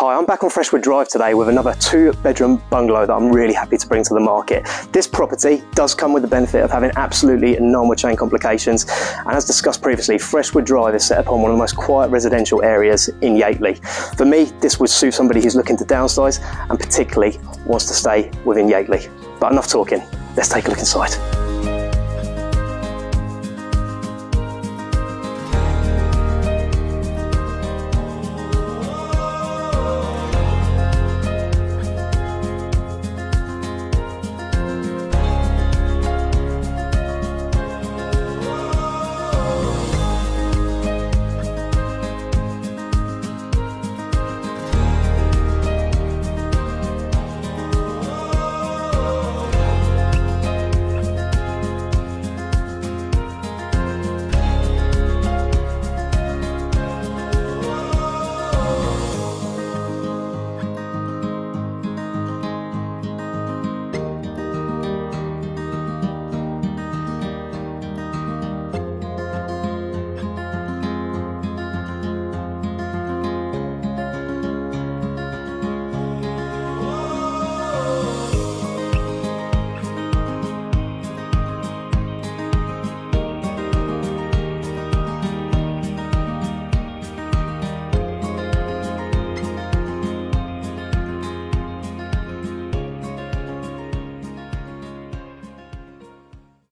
Hi, I'm back on Freshwood Drive today with another two bedroom bungalow that I'm really happy to bring to the market. This property does come with the benefit of having absolutely no chain complications. And as discussed previously, Freshwood Drive is set upon one of the most quiet residential areas in Yateley. For me, this would suit somebody who's looking to downsize and particularly wants to stay within Yateley. But enough talking, let's take a look inside.